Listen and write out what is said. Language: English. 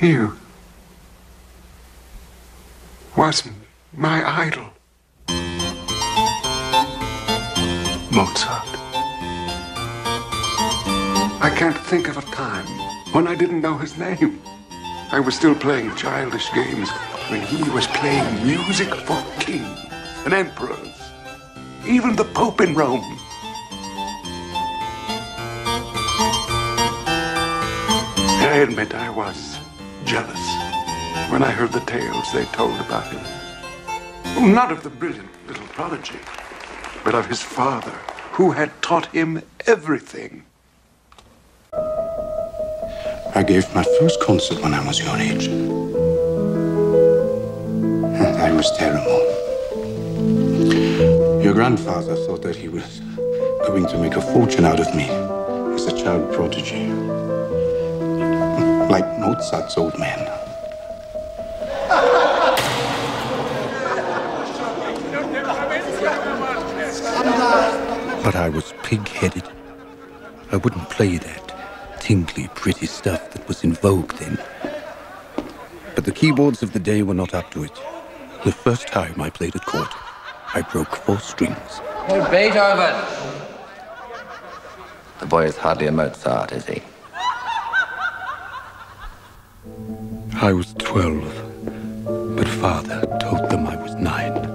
You wasn't my idol. Mozart. I can't think of a time when I didn't know his name. I was still playing childish games when he was playing music for kings and emperors, even the Pope in Rome. I admit I was jealous when I heard the tales they told about him. Not of the brilliant little prodigy, but of his father, who had taught him everything. I gave my first concert when I was your age. And I was terrible. Your grandfather thought that he was going to make a fortune out of me as a child prodigy. Like Mozart's old man. But I was pig-headed. I wouldn't play that tinkly, pretty stuff that was in vogue then. But the keyboards of the day were not up to it. The first time I played at court, I broke four strings. Oh, Beethoven! The boy is hardly a Mozart, is he? I was 12, but father told them I was nine.